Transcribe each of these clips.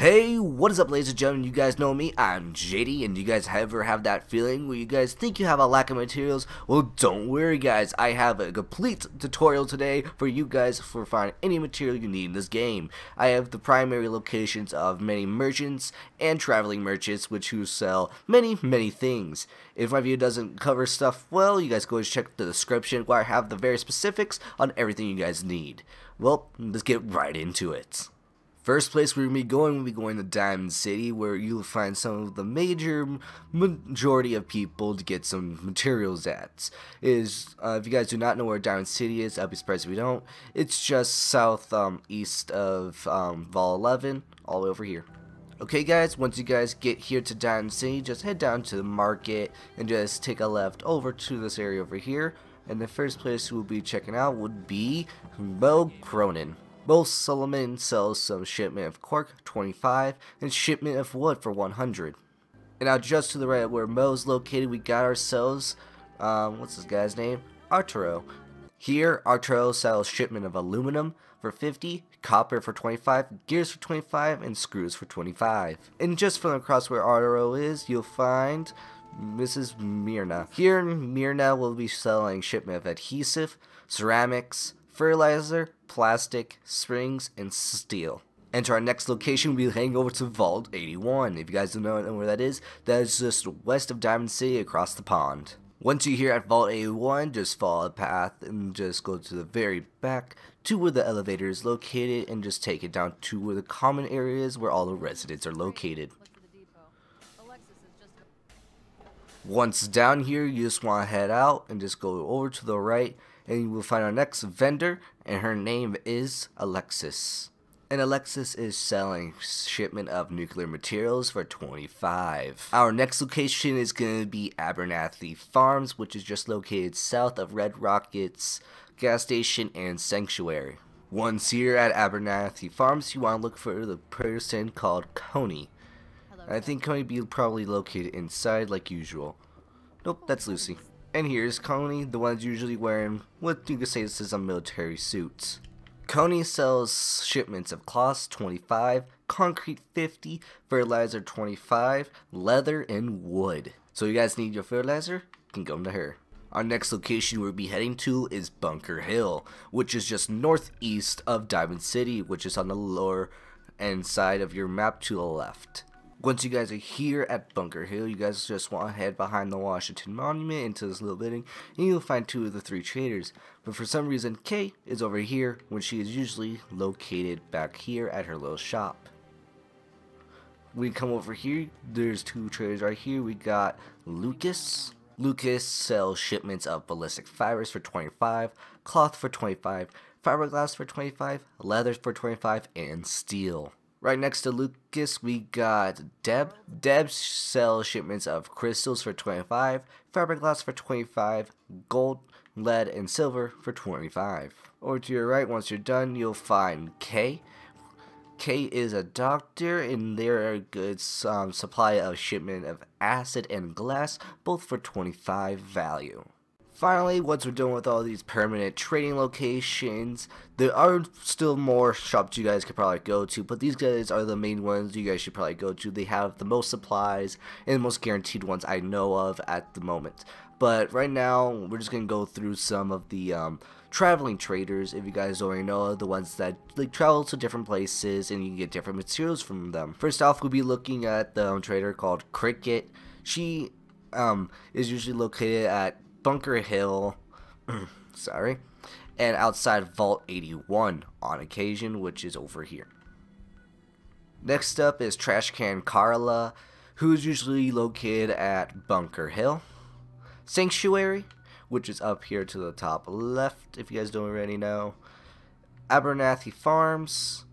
Hey, what is up ladies and gentlemen, you guys know me, I'm JD, and you guys ever have that feeling where you guys think you have a lack of materials? Well, don't worry guys, I have a complete tutorial today for you guys for finding any material you need in this game. I have the primary locations of many merchants and traveling merchants which who sell many, many things. If my video doesn't cover stuff well, you guys go ahead and check the description where I have the very specifics on everything you guys need. Well, let's get right into it. First place we're going to be going, we'll be going to Diamond City, where you'll find some of the major majority of people to get some materials at. Is uh, If you guys do not know where Diamond City is, I'll be surprised if you don't. It's just south um, east of um, Vault 11, all the way over here. Okay guys, once you guys get here to Diamond City, just head down to the market and just take a left over to this area over here. And the first place we'll be checking out would be Moe Cronin. Moe Solomon sells some shipment of cork 25 and shipment of wood for 100. And now just to the right where Moe's is located, we got ourselves, um, what's this guy's name? Arturo. Here, Arturo sells shipment of aluminum for 50, copper for 25, gears for 25, and screws for 25. And just from across where Arturo is, you'll find Mrs. Myrna. Here, Myrna will be selling shipment of adhesive, ceramics, fertilizer, plastic, springs, and steel. Enter our next location, we'll heading over to Vault 81. If you guys don't know where that is, that is just west of Diamond City across the pond. Once you're here at Vault 81, just follow the path and just go to the very back to where the elevator is located and just take it down to where the common areas where all the residents are located. Once down here, you just want to head out and just go over to the right and you will find our next vendor and her name is Alexis. And Alexis is selling shipment of nuclear materials for 25. Our next location is going to be Abernathy Farms, which is just located south of Red Rockets gas station and sanctuary. Once here at Abernathy Farms, you want to look for the person called Connie. I think Connie be probably located inside like usual. Nope, that's Lucy. And here's Connie, the ones usually wearing what you could say this is a military suit. Connie sells shipments of cloths 25, concrete 50, fertilizer 25, leather, and wood. So you guys need your fertilizer? You can go to her. Our next location we'll be heading to is Bunker Hill, which is just northeast of Diamond City, which is on the lower end side of your map to the left. Once you guys are here at Bunker Hill, you guys just want to head behind the Washington Monument into this little building, and you'll find two of the three traders. But for some reason, Kay is over here when she is usually located back here at her little shop. We come over here, there's two traders right here. We got Lucas. Lucas sells shipments of ballistic fibers for 25, cloth for 25, fiberglass for 25, leather for 25, and steel. Right next to Lucas, we got Deb. Deb sells shipments of crystals for 25, fiberglass for 25, gold, lead, and silver for 25. Over to your right, once you're done, you'll find Kay. Kay is a doctor, and they're a good um, supply of shipment of acid and glass, both for 25 value. Finally, once we're done with all these permanent trading locations, there are still more shops you guys could probably go to, but these guys are the main ones you guys should probably go to. They have the most supplies and the most guaranteed ones I know of at the moment. But right now, we're just going to go through some of the um, traveling traders, if you guys already know, the ones that like travel to different places and you can get different materials from them. First off, we'll be looking at the um, trader called Cricket. She um, is usually located at Bunker Hill, sorry, and outside Vault 81 on occasion, which is over here. Next up is Trash Can Carla, who's usually located at Bunker Hill. Sanctuary, which is up here to the top left, if you guys don't already know. Abernathy Farms,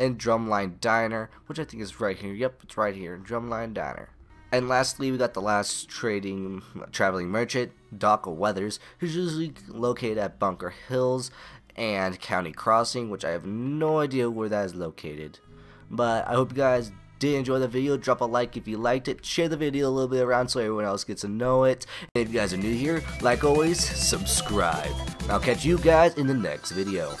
and Drumlin Diner, which I think is right here. Yep, it's right here, Drumlin Diner. And lastly, we got the last trading traveling merchant, Doc Weathers, who's usually located at Bunker Hills and County Crossing, which I have no idea where that is located. But I hope you guys did enjoy the video. Drop a like if you liked it. Share the video a little bit around so everyone else gets to know it. And if you guys are new here, like always, subscribe. I'll catch you guys in the next video.